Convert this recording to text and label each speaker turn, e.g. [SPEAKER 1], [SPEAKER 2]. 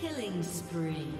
[SPEAKER 1] Killing spree.